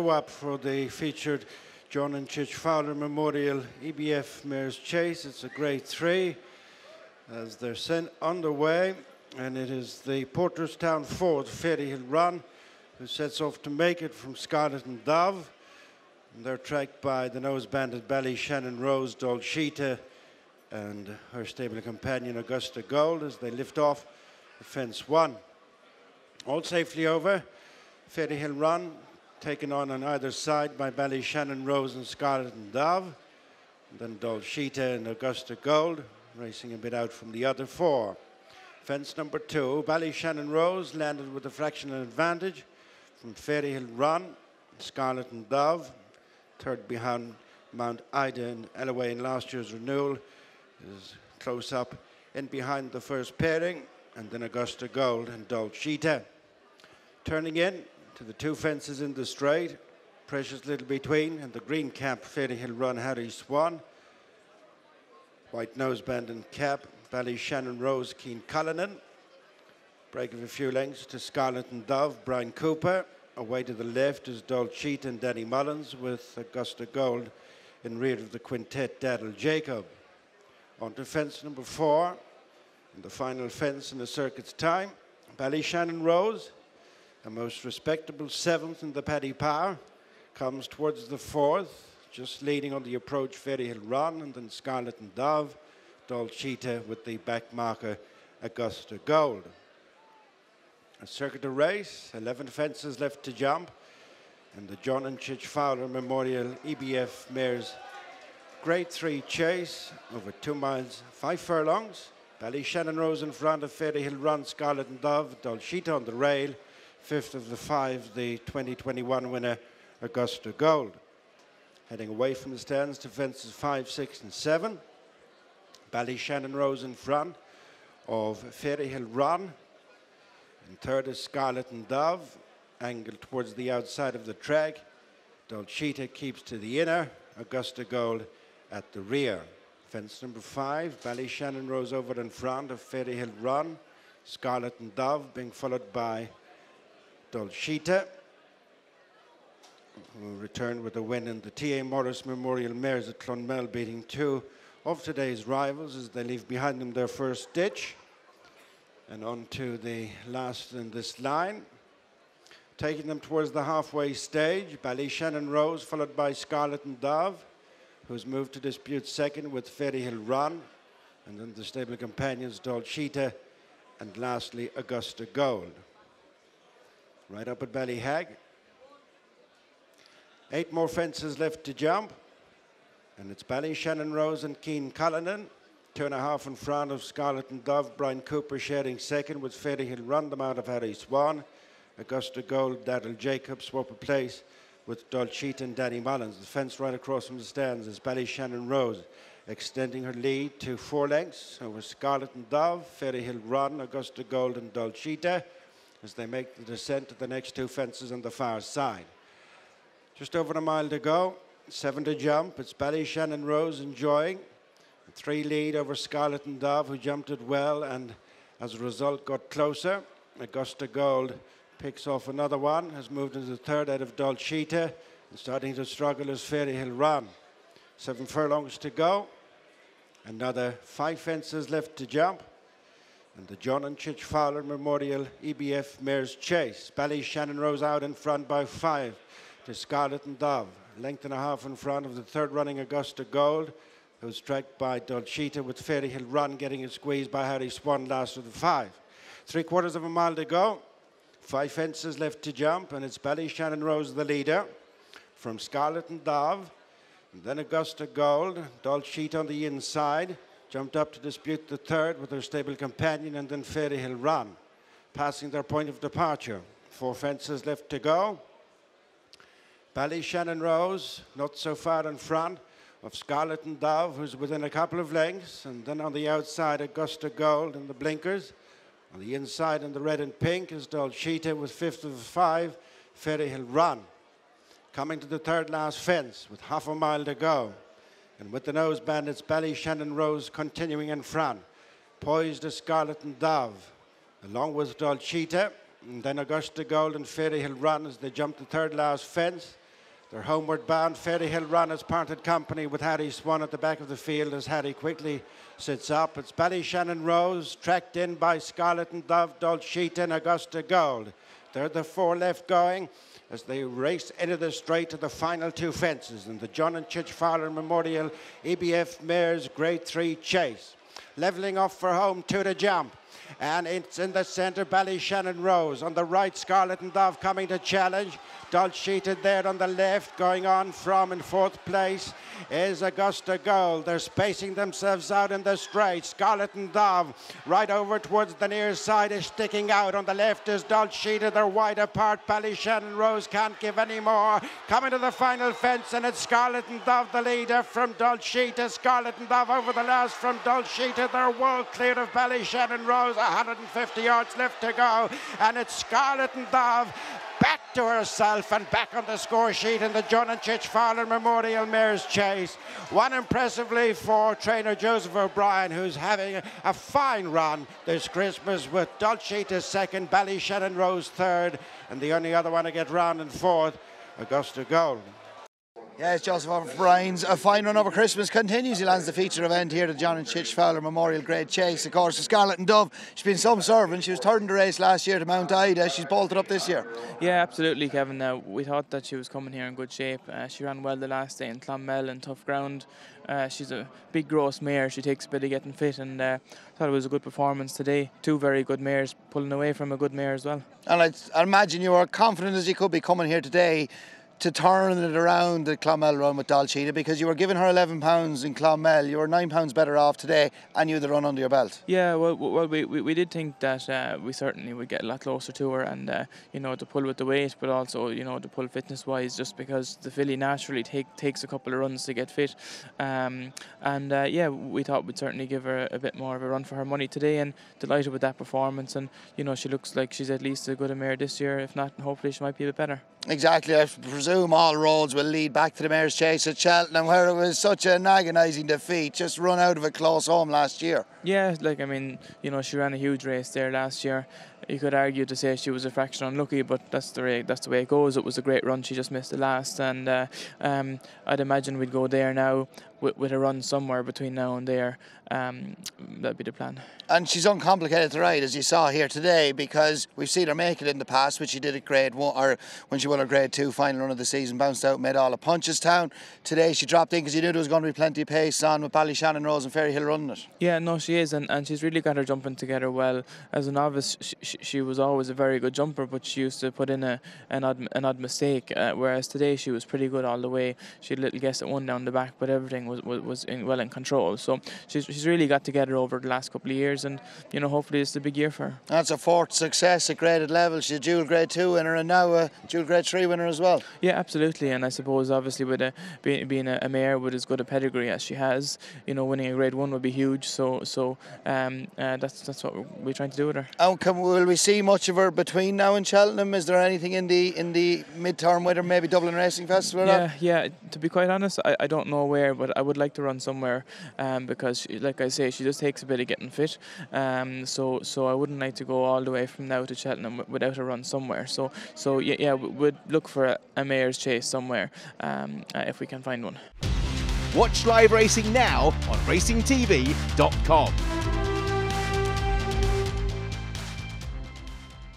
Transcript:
up for the featured John and Chich Fowler Memorial EBF Mares Chase. It's a grade three as they're sent underway, and it is the Porterstown Ford Fairy Hill Run who sets off to make it from Scarlet and Dove. And they're tracked by the nose banded Ballyshannon Rose, Dolcita, and her stable companion Augusta Gold as they lift off the fence one. All safely over. Fairy Hill Run taken on on either side by Ballyshannon Rose and Scarlet and Dove. And then Dolcita and Augusta Gold racing a bit out from the other four. Fence number two, Ballyshannon Rose landed with a fractional advantage from Fairy Hill Run, Scarlet and Dove. Third behind Mount Ida and Elimay in last year's renewal is close up in behind the first pairing and then Augusta Gold and Dolcita. Turning in, to the two fences in the straight. Precious Little Between and the green cap Fairy Hill Run Harry Swan. White noseband and cap Ballyshannon Rose Keen Cullinan. Break of a few lengths to Scarlet and Dove Bryan Cooper. Away to the left is Dolcita and Danny Mullins with Augusta Gold in rear of the quintet Daddle Jacob. On to fence number four. And the final fence in the circuit's time. Ballyshannon Rose a most respectable seventh in the Paddy Power. Comes towards the fourth, just leading on the approach Fairy Hill Run, and then Scarlet and Dove, Dolcita with the back marker Augusta Gold. A circuit of race, 11 fences left to jump, and the John and Chich Fowler Memorial EBF Mares Grade 3 chase over two miles, five furlongs. Ballyshannon Rose in front of Fairy Hill Run, Scarlet and Dove, Dolcita on the rail, fifth of the five, the 2021 winner, Augusta Gold. Heading away from the stands to fences five, six, and seven. Ballyshannon Rose in front of Fairy Hill Run. And third is Scarlet and Dove, angled towards the outside of the track. Dolcita keeps to the inner, Augusta Gold at the rear. Fence number five, Ballyshannon Rose over in front of Fairy Hill Run. Scarlet and Dove being followed by Dolcita, who returned with a win in the T.A. Morris Memorial Mares at Clonmel, beating two of today's rivals as they leave behind them their first ditch. And on to the last in this line. Taking them towards the halfway stage, Ballyshannon Rose, followed by Scarlet and Dove, who's moved to dispute second with Fairy Hill Run, and then the stable companions Dolcita, and lastly Augusta Gold right up at Ballyhag. Eight more fences left to jump. And it's Ballyshannon Rose and Keen Cullinan. Two and a half in front of Scarlet and Dove. Bryan Cooper sharing second with Fairy Hill Run them out of Harry Swan. Augusta Gold, Daddle Jacob swap a place with Dolcita and Danny Mullins. The fence right across from the stands is Ballyshannon Rose, extending her lead to four lengths over Scarlet and Dove, Fairy Hill Run, Augusta Gold and Dolcita as they make the descent to the next two fences on the far side. Just over a mile to go, seven to jump. It's Ballyshannon Rose enjoying. Three lead over Scarlet and Dove, who jumped it well and as a result got closer. Augusta Gold picks off another one, has moved into the third out of Dolcita and starting to struggle as Fairy Hill Run. Seven furlongs to go. Another five fences left to jump and the John and Chich Fowler Memorial EBF Mares Chase. Ballyshannon Rose out in front by five to Scarlet and Dove. Length and a half in front of the third running Augusta Gold, who's tracked by Dolcita with Fairy Hill Run getting it squeezed by Harry Swan last of the five. Three quarters of a mile to go. Five fences left to jump, and it's Ballyshannon Rose the leader from Scarlet and Dove. And then Augusta Gold, Dolcita on the inside jumped up to dispute the third with their stable companion and then Fairy Hill Run, passing their point of departure. Four fences left to go. Ballyshannon Rose, not so far in front of Scarlet and Dove, who's within a couple of lengths, and then on the outside, Augusta Gold and the blinkers. On the inside, in the red and pink, is Dolcita with fifth of the five, Fairy Hill Run. Coming to the third last fence with half a mile to go. And with the nose bandits, Ballyshannon Rose continuing in front. Poised as Scarlet and Dove, along with Dolcita. And then Augusta Gold and Fairy Hill Run as they jump the third last fence. They're homeward bound. Fairyhill Run has parted company with Harry Swan at the back of the field as Harry quickly sits up. It's Ballyshannon Rose, tracked in by Scarlet and Dove, Dolce and Augusta Gold. They're the four left going as they race into the straight to the final two fences in the John and Chich Fowler Memorial EBF Mares Grade 3 Chase. Levelling off for home to the jump. And it's in the centre, Ballyshannon Rose. On the right, Scarlet and Dove coming to challenge. Dolce there on the left, going on from in fourth place is Augusta Gold. They're spacing themselves out in the straight. Scarlet and Dove right over towards the near side is sticking out. On the left is Dolce. They're wide apart. Ballyshannon Rose can't give any more. Coming to the final fence, and it's Scarlet and Dove, the leader from Dolce to Scarlet and Dove over the last from Dolce They're wall clear of Ballyshannon Rose. 150 yards left to go, and it's Scarlet and Dove back to herself and back on the score sheet in the John and Chich Fowler Memorial Mares Chase. One impressively for trainer Joseph O'Brien, who's having a, fine run this Christmas with Dolce to second, Ballyshannon Rose third, and the only other one to get round in fourth, Augusta Gold. Yes, Joseph O'Brien's a fine run over Christmas continues. He lands the feature event here at John and Chich Fowler Memorial Grade Chase. Of course, the Scarlet and Dove, she's been some servant. She was third in the race last year to Mount Ida. She's bolted up this year. Yeah, absolutely, Kevin. Uh, we thought that she was coming here in good shape. Uh, she ran well the last day in Clonmel and tough ground. Uh, she's a big, gross mare. She takes a bit of getting fit, and uh, thought it was a good performance today. Two very good mares pulling away from a good mare as well. And I, I imagine you were confident as you could be coming here today to turn it around the Clonmel run with Dolce because you were giving her 11 pounds in Clonmel. You were nine pounds better off today, and you had the run under your belt. Yeah, well, well, we, we, we did think that uh, we certainly would get a lot closer to her, and uh, you know to pull with the weight, but also you know to pull fitness wise, just because the filly naturally take, takes a couple of runs to get fit, um, and uh, yeah, we thought we'd certainly give her a bit more of a run for her money today, and delighted with that performance, and you know she looks like she's at least a good a mare this year, if not, hopefully she might be a bit better. Exactly. I presume all roads will lead back to the Mares' Chase at Cheltenham, where it was such an agonising defeat, just run out of a close home last year. Yeah, like I mean, you know, she ran a huge race there last year. You could argue to say she was a fraction unlucky, but that's the way that's the way it goes. It was a great run. She just missed the last, and uh, um, I'd imagine we'd go there now with, with a run somewhere between now and there. Um, that'd be the plan. And she's uncomplicated to ride, as you saw here today, because we've seen her make it in the past, which she did at grade one, or when she won her grade two final run of the season, bounced out, made all of Punchestown. Today she dropped in because you knew there was going to be plenty of pace on with Ballyshannon Rose and Fairyhill running it. Yeah, no, she is, and, and she's really got her jumping together well. As a novice, she, she was always a very good jumper, but she used to put in a an odd, an odd mistake. Uh, whereas today she was pretty good all the way. She had a little guess at one down the back, but everything was was, was in, well in control. So she's she's really got together over the last couple of years, and you know hopefully it's a big year for her. That's a fourth success at graded level. She's a dual grade two winner and now a dual grade three winner as well. Yeah, absolutely. And I suppose obviously with a being, being a, a mare with as good a pedigree as she has, you know, winning a grade one would be huge. So so um, uh, that's that's what we're trying to do with her. And can, will we see much of her between now and Cheltenham? Is there anything in the in the midterm with her, maybe Dublin Racing Festival? Yeah, yeah. To be quite honest, I, I don't know where, but I would like to run somewhere um, because, she, like I say, she just takes a bit of getting fit. Um, so so I wouldn't like to go all the way from now to Cheltenham without a run somewhere. So so yeah, yeah we'd look for a, a mares' chase somewhere um, uh, if we can find one. Watch live racing now on racingtv.com.